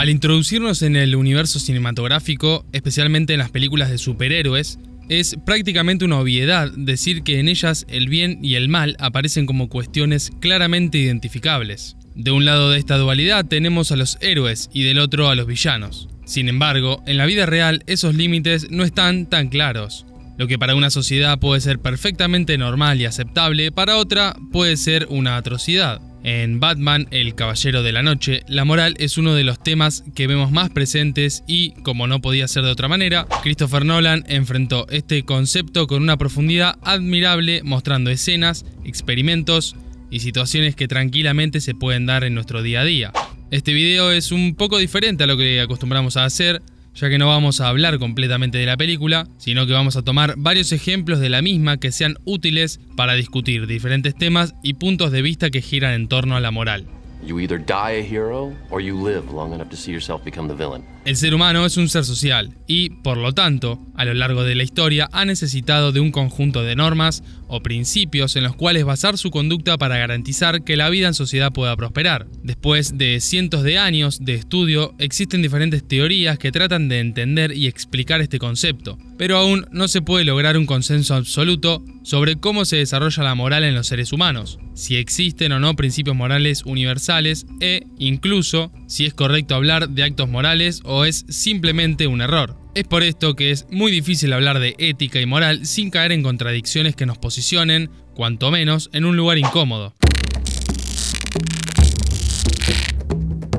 Al introducirnos en el universo cinematográfico, especialmente en las películas de superhéroes, es prácticamente una obviedad decir que en ellas el bien y el mal aparecen como cuestiones claramente identificables. De un lado de esta dualidad tenemos a los héroes y del otro a los villanos. Sin embargo, en la vida real esos límites no están tan claros. Lo que para una sociedad puede ser perfectamente normal y aceptable, para otra puede ser una atrocidad. En Batman, El Caballero de la Noche, la moral es uno de los temas que vemos más presentes y, como no podía ser de otra manera, Christopher Nolan enfrentó este concepto con una profundidad admirable mostrando escenas, experimentos y situaciones que tranquilamente se pueden dar en nuestro día a día. Este video es un poco diferente a lo que acostumbramos a hacer, ya que no vamos a hablar completamente de la película, sino que vamos a tomar varios ejemplos de la misma que sean útiles para discutir diferentes temas y puntos de vista que giran en torno a la moral. El ser humano es un ser social y, por lo tanto, a lo largo de la historia ha necesitado de un conjunto de normas o principios en los cuales basar su conducta para garantizar que la vida en sociedad pueda prosperar. Después de cientos de años de estudio, existen diferentes teorías que tratan de entender y explicar este concepto, pero aún no se puede lograr un consenso absoluto sobre cómo se desarrolla la moral en los seres humanos, si existen o no principios morales universales e, incluso, si es correcto hablar de actos morales o es simplemente un error. Es por esto que es muy difícil hablar de ética y moral sin caer en contradicciones que nos posicionen, cuanto menos, en un lugar incómodo.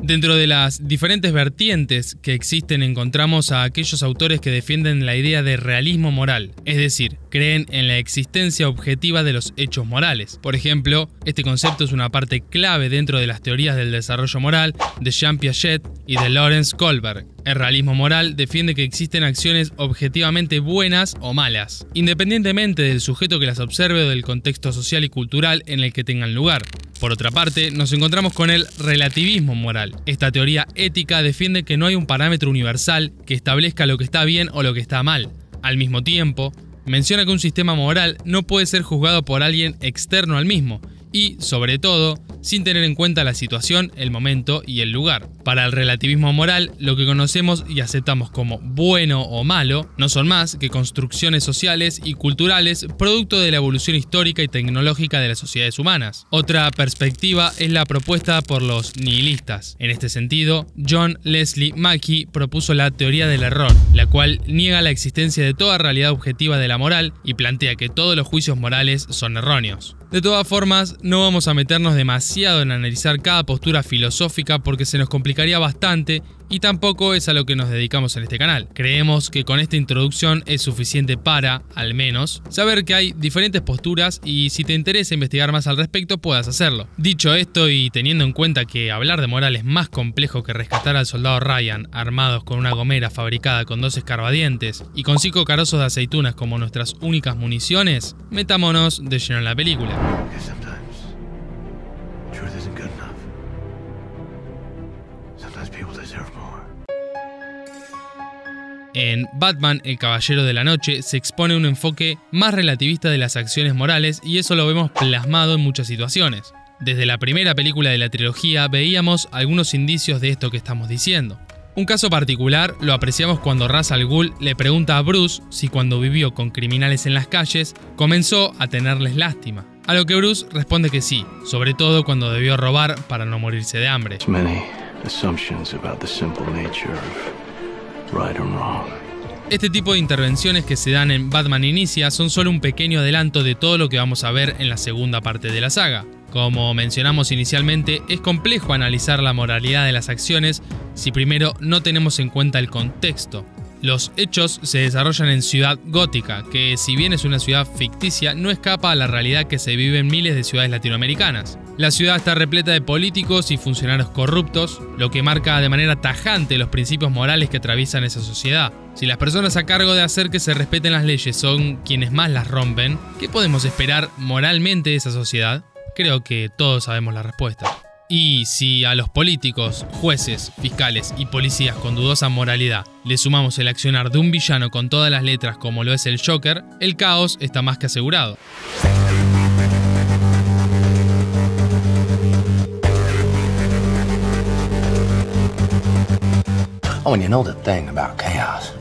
Dentro de las diferentes vertientes que existen encontramos a aquellos autores que defienden la idea de realismo moral, es decir, creen en la existencia objetiva de los hechos morales. Por ejemplo, este concepto es una parte clave dentro de las teorías del desarrollo moral de Jean Piaget y de Lawrence Kohlberg. El realismo moral defiende que existen acciones objetivamente buenas o malas, independientemente del sujeto que las observe o del contexto social y cultural en el que tengan lugar. Por otra parte, nos encontramos con el relativismo moral. Esta teoría ética defiende que no hay un parámetro universal que establezca lo que está bien o lo que está mal. Al mismo tiempo, menciona que un sistema moral no puede ser juzgado por alguien externo al mismo, y, sobre todo, sin tener en cuenta la situación, el momento y el lugar. Para el relativismo moral, lo que conocemos y aceptamos como bueno o malo no son más que construcciones sociales y culturales producto de la evolución histórica y tecnológica de las sociedades humanas. Otra perspectiva es la propuesta por los nihilistas. En este sentido, John Leslie Mackie propuso la teoría del error, la cual niega la existencia de toda realidad objetiva de la moral y plantea que todos los juicios morales son erróneos. De todas formas, no vamos a meternos demasiado en analizar cada postura filosófica porque se nos complicaría bastante y tampoco es a lo que nos dedicamos en este canal. Creemos que con esta introducción es suficiente para, al menos, saber que hay diferentes posturas y si te interesa investigar más al respecto puedas hacerlo. Dicho esto y teniendo en cuenta que hablar de moral es más complejo que rescatar al soldado Ryan armados con una gomera fabricada con dos escarbadientes y con cinco carozos de aceitunas como nuestras únicas municiones, metámonos de lleno en la película. En Batman, el Caballero de la Noche, se expone un enfoque más relativista de las acciones morales y eso lo vemos plasmado en muchas situaciones. Desde la primera película de la trilogía veíamos algunos indicios de esto que estamos diciendo. Un caso particular lo apreciamos cuando Ra's al Ghul le pregunta a Bruce si cuando vivió con criminales en las calles comenzó a tenerles lástima. A lo que Bruce responde que sí, sobre todo cuando debió robar para no morirse de hambre. Este tipo de intervenciones que se dan en Batman Inicia son solo un pequeño adelanto de todo lo que vamos a ver en la segunda parte de la saga. Como mencionamos inicialmente, es complejo analizar la moralidad de las acciones si primero no tenemos en cuenta el contexto. Los hechos se desarrollan en Ciudad Gótica, que si bien es una ciudad ficticia, no escapa a la realidad que se vive en miles de ciudades latinoamericanas. La ciudad está repleta de políticos y funcionarios corruptos, lo que marca de manera tajante los principios morales que atraviesan esa sociedad. Si las personas a cargo de hacer que se respeten las leyes son quienes más las rompen, ¿qué podemos esperar moralmente de esa sociedad? Creo que todos sabemos la respuesta. Y si a los políticos, jueces, fiscales y policías con dudosa moralidad le sumamos el accionar de un villano con todas las letras como lo es el Joker, el caos está más que asegurado. Oh, and you know the thing about chaos.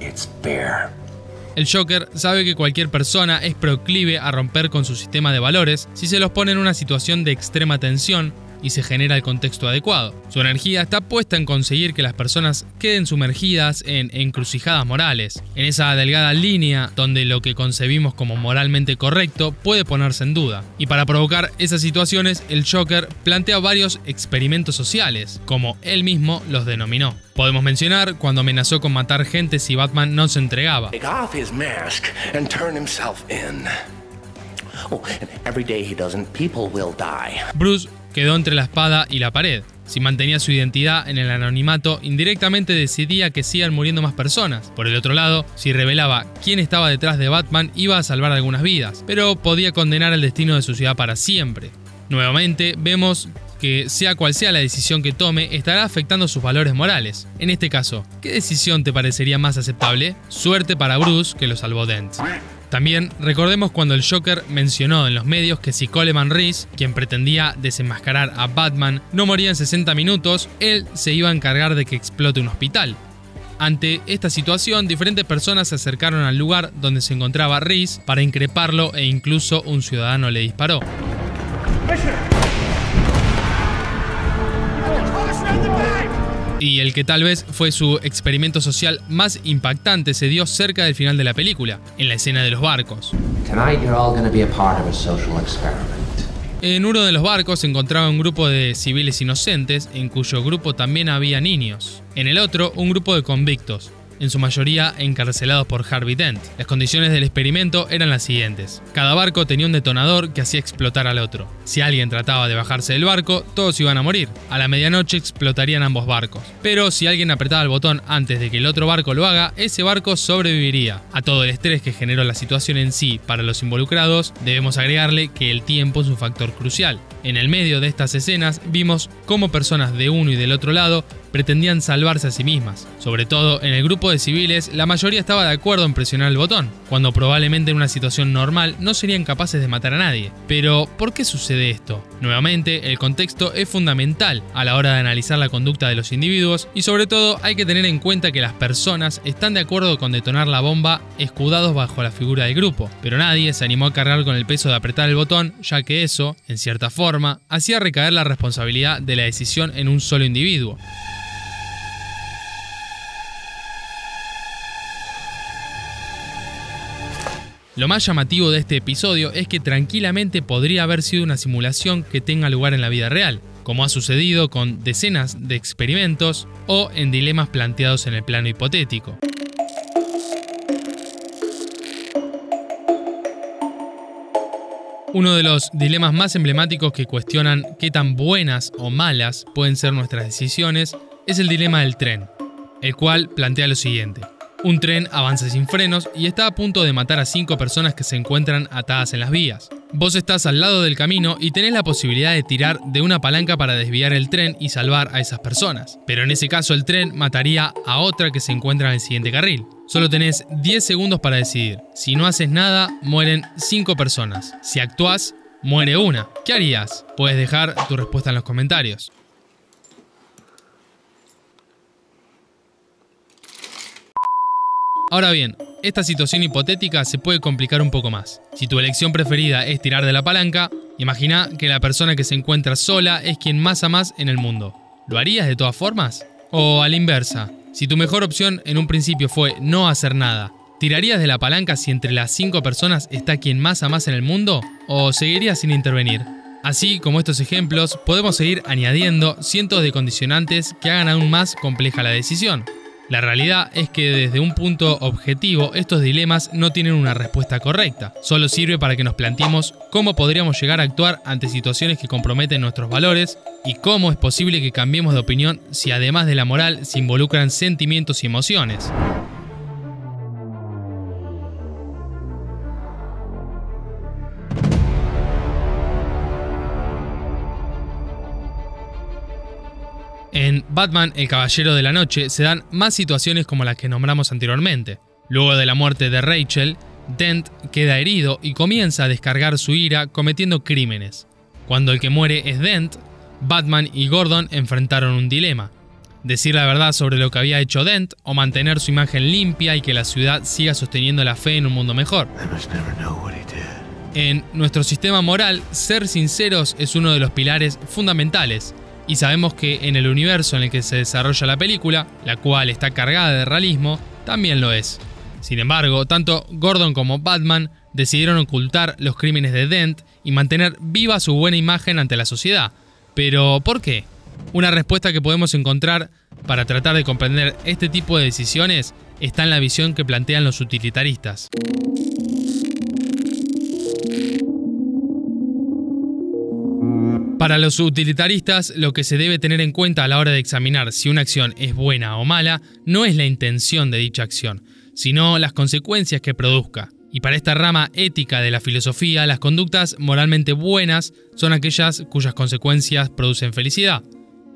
It's fair. El Joker sabe que cualquier persona es proclive a romper con su sistema de valores si se los pone en una situación de extrema tensión y se genera el contexto adecuado. Su energía está puesta en conseguir que las personas queden sumergidas en encrucijadas morales, en esa delgada línea donde lo que concebimos como moralmente correcto puede ponerse en duda. Y para provocar esas situaciones, el Joker plantea varios experimentos sociales, como él mismo los denominó. Podemos mencionar cuando amenazó con matar gente si Batman no se entregaba. Bruce quedó entre la espada y la pared. Si mantenía su identidad en el anonimato, indirectamente decidía que sigan muriendo más personas. Por el otro lado, si revelaba quién estaba detrás de Batman, iba a salvar algunas vidas, pero podía condenar el destino de su ciudad para siempre. Nuevamente, vemos que sea cual sea la decisión que tome, estará afectando sus valores morales. En este caso, ¿qué decisión te parecería más aceptable? Suerte para Bruce que lo salvó Dent. También recordemos cuando el Joker mencionó en los medios que si Coleman Reese, quien pretendía desenmascarar a Batman, no moría en 60 minutos, él se iba a encargar de que explote un hospital. Ante esta situación, diferentes personas se acercaron al lugar donde se encontraba Reese para increparlo e incluso un ciudadano le disparó. Y el que tal vez fue su experimento social más impactante se dio cerca del final de la película, en la escena de los barcos. En uno de los barcos se encontraba un grupo de civiles inocentes, en cuyo grupo también había niños. En el otro, un grupo de convictos, en su mayoría encarcelados por Harvey Dent. Las condiciones del experimento eran las siguientes. Cada barco tenía un detonador que hacía explotar al otro. Si alguien trataba de bajarse del barco, todos iban a morir. A la medianoche explotarían ambos barcos. Pero si alguien apretaba el botón antes de que el otro barco lo haga, ese barco sobreviviría. A todo el estrés que generó la situación en sí para los involucrados, debemos agregarle que el tiempo es un factor crucial. En el medio de estas escenas vimos cómo personas de uno y del otro lado pretendían salvarse a sí mismas. Sobre todo en el grupo de civiles, la mayoría estaba de acuerdo en presionar el botón, cuando probablemente en una situación normal no serían capaces de matar a nadie. Pero, ¿por qué sucede esto? Nuevamente, el contexto es fundamental a la hora de analizar la conducta de los individuos y sobre todo hay que tener en cuenta que las personas están de acuerdo con detonar la bomba escudados bajo la figura del grupo, pero nadie se animó a cargar con el peso de apretar el botón, ya que eso, en cierta forma, hacía recaer la responsabilidad de la decisión en un solo individuo. Lo más llamativo de este episodio es que tranquilamente podría haber sido una simulación que tenga lugar en la vida real, como ha sucedido con decenas de experimentos o en dilemas planteados en el plano hipotético. Uno de los dilemas más emblemáticos que cuestionan qué tan buenas o malas pueden ser nuestras decisiones es el dilema del tren, el cual plantea lo siguiente. Un tren avanza sin frenos y está a punto de matar a cinco personas que se encuentran atadas en las vías. Vos estás al lado del camino y tenés la posibilidad de tirar de una palanca para desviar el tren y salvar a esas personas. Pero en ese caso el tren mataría a otra que se encuentra en el siguiente carril. Solo tenés 10 segundos para decidir. Si no haces nada, mueren 5 personas. Si actúas, muere una. ¿Qué harías? Puedes dejar tu respuesta en los comentarios. Ahora bien, esta situación hipotética se puede complicar un poco más. Si tu elección preferida es tirar de la palanca, imagina que la persona que se encuentra sola es quien más amas en el mundo. ¿Lo harías de todas formas? O a la inversa, si tu mejor opción en un principio fue no hacer nada, ¿tirarías de la palanca si entre las cinco personas está quien más amas en el mundo? ¿O seguirías sin intervenir? Así como estos ejemplos, podemos seguir añadiendo cientos de condicionantes que hagan aún más compleja la decisión. La realidad es que desde un punto objetivo estos dilemas no tienen una respuesta correcta, solo sirve para que nos planteemos cómo podríamos llegar a actuar ante situaciones que comprometen nuestros valores y cómo es posible que cambiemos de opinión si además de la moral se involucran sentimientos y emociones. Batman, el Caballero de la Noche, se dan más situaciones como las que nombramos anteriormente. Luego de la muerte de Rachel, Dent queda herido y comienza a descargar su ira cometiendo crímenes. Cuando el que muere es Dent, Batman y Gordon enfrentaron un dilema. Decir la verdad sobre lo que había hecho Dent o mantener su imagen limpia y que la ciudad siga sosteniendo la fe en un mundo mejor. En nuestro sistema moral, ser sinceros es uno de los pilares fundamentales, y sabemos que en el universo en el que se desarrolla la película, la cual está cargada de realismo, también lo es. Sin embargo, tanto Gordon como Batman decidieron ocultar los crímenes de Dent y mantener viva su buena imagen ante la sociedad. Pero, ¿por qué? Una respuesta que podemos encontrar para tratar de comprender este tipo de decisiones está en la visión que plantean los utilitaristas. Para los utilitaristas, lo que se debe tener en cuenta a la hora de examinar si una acción es buena o mala no es la intención de dicha acción, sino las consecuencias que produzca. Y para esta rama ética de la filosofía, las conductas moralmente buenas son aquellas cuyas consecuencias producen felicidad.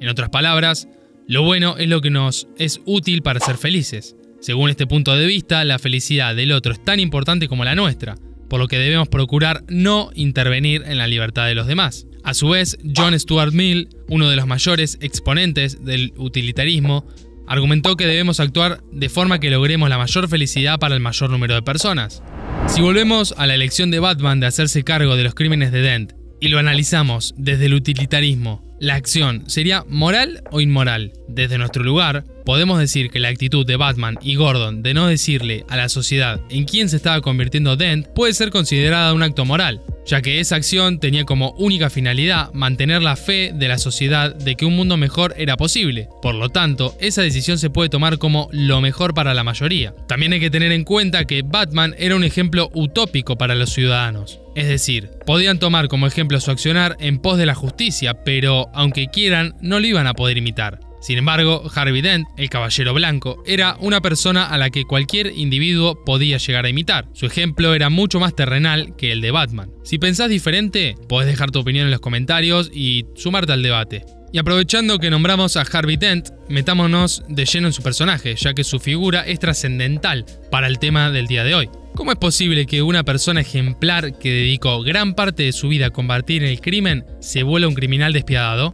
En otras palabras, lo bueno es lo que nos es útil para ser felices. Según este punto de vista, la felicidad del otro es tan importante como la nuestra, por lo que debemos procurar no intervenir en la libertad de los demás. A su vez, John Stuart Mill, uno de los mayores exponentes del utilitarismo, argumentó que debemos actuar de forma que logremos la mayor felicidad para el mayor número de personas. Si volvemos a la elección de Batman de hacerse cargo de los crímenes de Dent y lo analizamos desde el utilitarismo, ¿la acción sería moral o inmoral? Desde nuestro lugar, podemos decir que la actitud de Batman y Gordon de no decirle a la sociedad en quién se estaba convirtiendo Dent puede ser considerada un acto moral, ya que esa acción tenía como única finalidad mantener la fe de la sociedad de que un mundo mejor era posible. Por lo tanto, esa decisión se puede tomar como lo mejor para la mayoría. También hay que tener en cuenta que Batman era un ejemplo utópico para los ciudadanos. Es decir, podían tomar como ejemplo su accionar en pos de la justicia, pero aunque quieran, no lo iban a poder imitar. Sin embargo, Harvey Dent, el Caballero Blanco, era una persona a la que cualquier individuo podía llegar a imitar. Su ejemplo era mucho más terrenal que el de Batman. Si pensás diferente, podés dejar tu opinión en los comentarios y sumarte al debate. Y aprovechando que nombramos a Harvey Dent, metámonos de lleno en su personaje, ya que su figura es trascendental para el tema del día de hoy. ¿Cómo es posible que una persona ejemplar que dedicó gran parte de su vida a combatir el crimen se vuelva un criminal despiadado?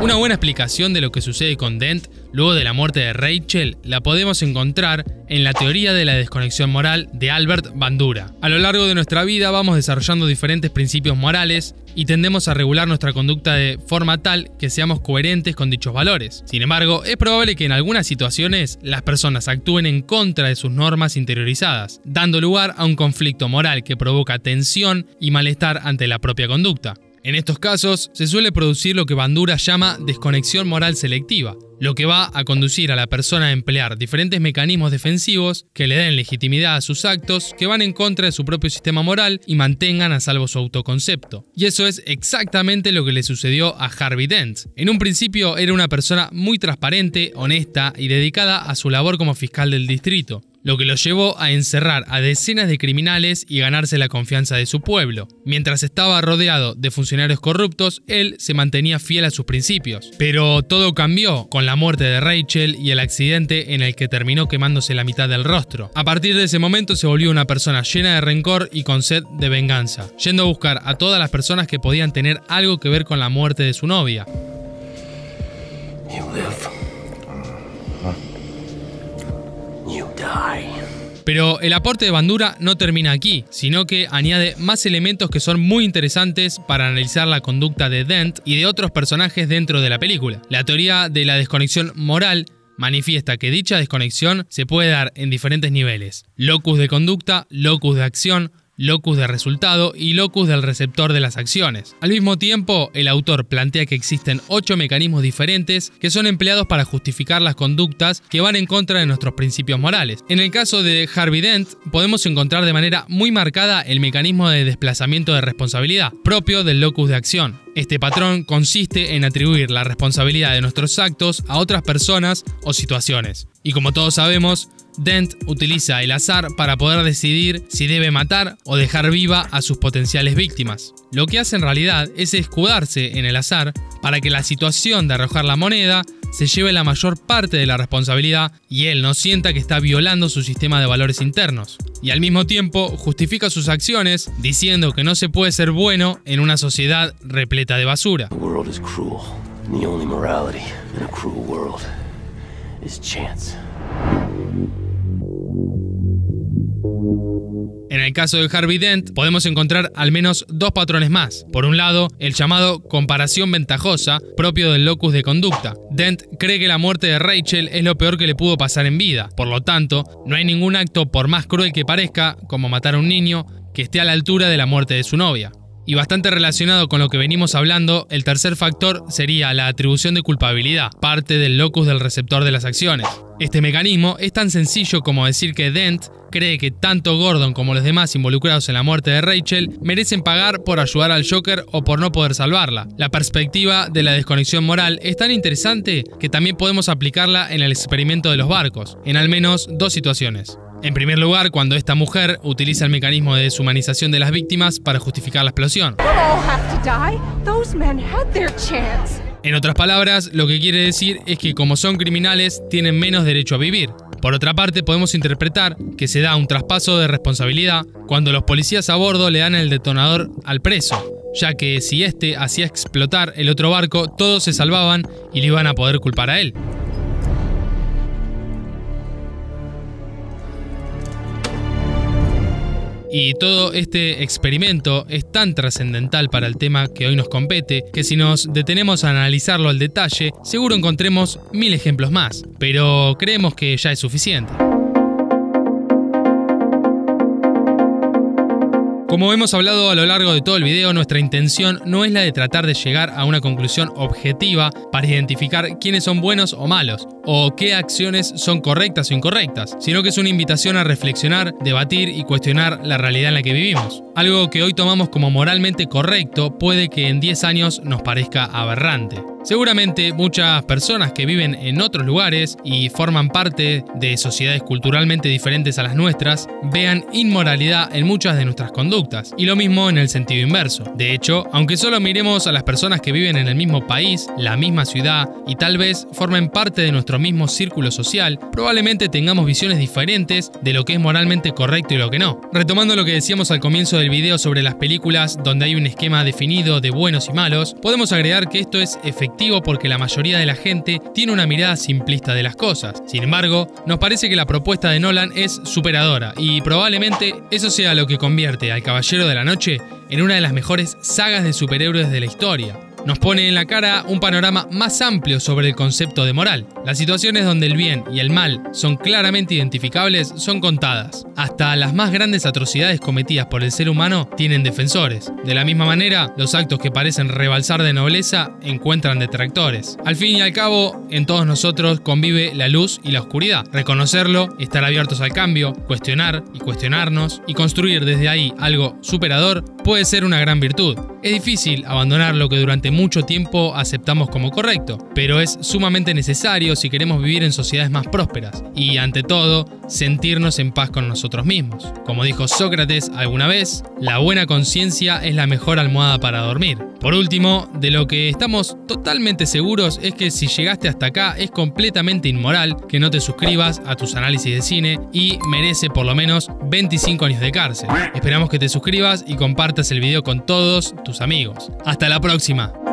Una buena explicación de lo que sucede con Dent luego de la muerte de Rachel la podemos encontrar en la teoría de la desconexión moral de Albert Bandura. A lo largo de nuestra vida vamos desarrollando diferentes principios morales y tendemos a regular nuestra conducta de forma tal que seamos coherentes con dichos valores. Sin embargo, es probable que en algunas situaciones las personas actúen en contra de sus normas interiorizadas, dando lugar a un conflicto moral que provoca tensión y malestar ante la propia conducta. En estos casos se suele producir lo que Bandura llama desconexión moral selectiva, lo que va a conducir a la persona a emplear diferentes mecanismos defensivos que le den legitimidad a sus actos, que van en contra de su propio sistema moral y mantengan a salvo su autoconcepto. Y eso es exactamente lo que le sucedió a Harvey Dent. En un principio era una persona muy transparente, honesta y dedicada a su labor como fiscal del distrito lo que lo llevó a encerrar a decenas de criminales y ganarse la confianza de su pueblo. Mientras estaba rodeado de funcionarios corruptos, él se mantenía fiel a sus principios. Pero todo cambió con la muerte de Rachel y el accidente en el que terminó quemándose la mitad del rostro. A partir de ese momento se volvió una persona llena de rencor y con sed de venganza, yendo a buscar a todas las personas que podían tener algo que ver con la muerte de su novia. Pero el aporte de Bandura no termina aquí, sino que añade más elementos que son muy interesantes para analizar la conducta de Dent y de otros personajes dentro de la película. La teoría de la desconexión moral manifiesta que dicha desconexión se puede dar en diferentes niveles. Locus de conducta, locus de acción, locus de resultado y locus del receptor de las acciones. Al mismo tiempo, el autor plantea que existen ocho mecanismos diferentes que son empleados para justificar las conductas que van en contra de nuestros principios morales. En el caso de Harvey Dent, podemos encontrar de manera muy marcada el mecanismo de desplazamiento de responsabilidad, propio del locus de acción. Este patrón consiste en atribuir la responsabilidad de nuestros actos a otras personas o situaciones. Y como todos sabemos, Dent utiliza el azar para poder decidir si debe matar o dejar viva a sus potenciales víctimas. Lo que hace en realidad es escudarse en el azar para que la situación de arrojar la moneda se lleve la mayor parte de la responsabilidad y él no sienta que está violando su sistema de valores internos. Y al mismo tiempo justifica sus acciones diciendo que no se puede ser bueno en una sociedad repleta de basura. En el caso de Harvey Dent podemos encontrar al menos dos patrones más. Por un lado, el llamado comparación ventajosa, propio del locus de conducta. Dent cree que la muerte de Rachel es lo peor que le pudo pasar en vida. Por lo tanto, no hay ningún acto, por más cruel que parezca, como matar a un niño, que esté a la altura de la muerte de su novia. Y bastante relacionado con lo que venimos hablando, el tercer factor sería la atribución de culpabilidad, parte del locus del receptor de las acciones. Este mecanismo es tan sencillo como decir que Dent cree que tanto Gordon como los demás involucrados en la muerte de Rachel merecen pagar por ayudar al Joker o por no poder salvarla. La perspectiva de la desconexión moral es tan interesante que también podemos aplicarla en el experimento de los barcos, en al menos dos situaciones. En primer lugar, cuando esta mujer utiliza el mecanismo de deshumanización de las víctimas para justificar la explosión. En otras palabras, lo que quiere decir es que como son criminales, tienen menos derecho a vivir. Por otra parte, podemos interpretar que se da un traspaso de responsabilidad cuando los policías a bordo le dan el detonador al preso, ya que si éste hacía explotar el otro barco, todos se salvaban y le iban a poder culpar a él. Y todo este experimento es tan trascendental para el tema que hoy nos compete que si nos detenemos a analizarlo al detalle, seguro encontremos mil ejemplos más, pero creemos que ya es suficiente. Como hemos hablado a lo largo de todo el video, nuestra intención no es la de tratar de llegar a una conclusión objetiva para identificar quiénes son buenos o malos, o qué acciones son correctas o incorrectas, sino que es una invitación a reflexionar, debatir y cuestionar la realidad en la que vivimos. Algo que hoy tomamos como moralmente correcto puede que en 10 años nos parezca aberrante. Seguramente muchas personas que viven en otros lugares y forman parte de sociedades culturalmente diferentes a las nuestras vean inmoralidad en muchas de nuestras conductas, y lo mismo en el sentido inverso. De hecho, aunque solo miremos a las personas que viven en el mismo país, la misma ciudad y tal vez formen parte de nuestro mismo círculo social, probablemente tengamos visiones diferentes de lo que es moralmente correcto y lo que no. Retomando lo que decíamos al comienzo del video sobre las películas donde hay un esquema definido de buenos y malos, podemos agregar que esto es efectivo porque la mayoría de la gente tiene una mirada simplista de las cosas. Sin embargo, nos parece que la propuesta de Nolan es superadora y probablemente eso sea lo que convierte al Caballero de la Noche en una de las mejores sagas de superhéroes de la historia nos pone en la cara un panorama más amplio sobre el concepto de moral. Las situaciones donde el bien y el mal son claramente identificables son contadas. Hasta las más grandes atrocidades cometidas por el ser humano tienen defensores. De la misma manera, los actos que parecen rebalsar de nobleza encuentran detractores. Al fin y al cabo, en todos nosotros convive la luz y la oscuridad. Reconocerlo, estar abiertos al cambio, cuestionar y cuestionarnos y construir desde ahí algo superador puede ser una gran virtud. Es difícil abandonar lo que durante mucho tiempo aceptamos como correcto, pero es sumamente necesario si queremos vivir en sociedades más prósperas y, ante todo, sentirnos en paz con nosotros mismos. Como dijo Sócrates alguna vez, la buena conciencia es la mejor almohada para dormir. Por último, de lo que estamos totalmente seguros es que si llegaste hasta acá es completamente inmoral que no te suscribas a tus análisis de cine y merece por lo menos 25 años de cárcel. Esperamos que te suscribas y compartas el video con todos tus amigos. Hasta la próxima.